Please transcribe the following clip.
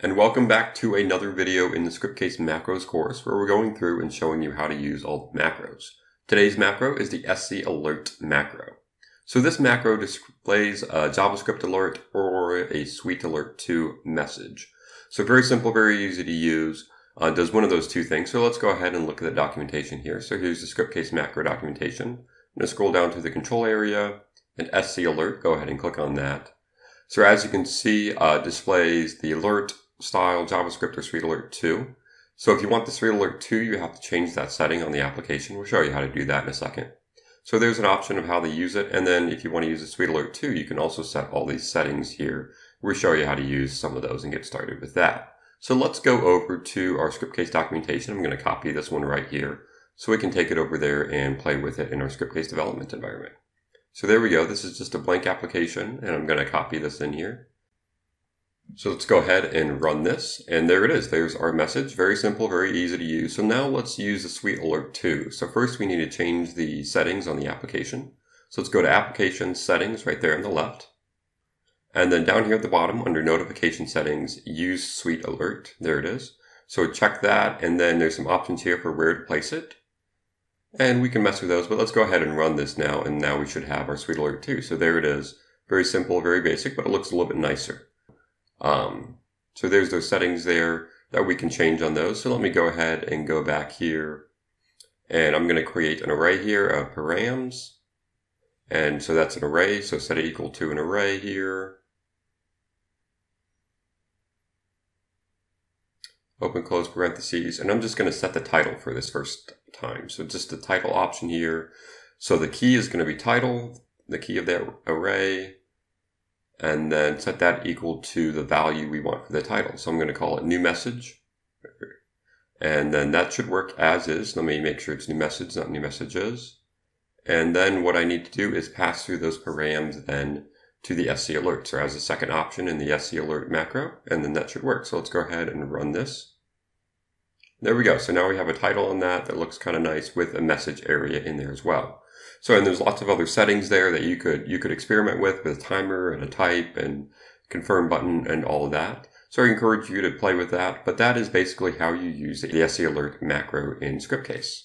and welcome back to another video in the Scriptcase macros course where we're going through and showing you how to use all the macros. Today's macro is the SC alert macro. So this macro displays a JavaScript alert or a Sweet Alert 2 message. So very simple, very easy to use. Uh, does one of those two things. So let's go ahead and look at the documentation here. So here's the Scriptcase macro documentation. I'm going to scroll down to the control area and SC alert. Go ahead and click on that. So as you can see, uh, displays the alert style JavaScript or Sweet Alert 2. So if you want the Sweet Alert 2, you have to change that setting on the application. We'll show you how to do that in a second. So there's an option of how they use it. And then if you want to use a Sweet Alert 2, you can also set all these settings here. We'll show you how to use some of those and get started with that. So let's go over to our Scriptcase documentation. I'm going to copy this one right here so we can take it over there and play with it in our Scriptcase development environment. So there we go. This is just a blank application and I'm going to copy this in here. So let's go ahead and run this. And there it is. There's our message. Very simple, very easy to use. So now let's use the Sweet Alert 2. So first we need to change the settings on the application. So let's go to Application Settings right there on the left. And then down here at the bottom under Notification Settings, use Sweet Alert. There it is. So check that. And then there's some options here for where to place it. And we can mess with those, but let's go ahead and run this now. And now we should have our Sweet Alert too. So there it is. Very simple, very basic, but it looks a little bit nicer. Um, so there's those settings there that we can change on those. So let me go ahead and go back here and I'm going to create an array here of params. And so that's an array. So set it equal to an array here. Open close parentheses. And I'm just going to set the title for this first time. So just the title option here. So the key is going to be title, the key of that array and then set that equal to the value we want for the title. So I'm going to call it new message. And then that should work as is. Let me make sure it's new message, not new messages. And then what I need to do is pass through those params then to the SC alert. So as a second option in the SC alert macro, and then that should work. So let's go ahead and run this. There we go. So now we have a title on that that looks kind of nice with a message area in there as well. So, and there's lots of other settings there that you could, you could experiment with, with a timer and a type and confirm button and all of that. So I encourage you to play with that, but that is basically how you use the SC Alert macro in Scriptcase.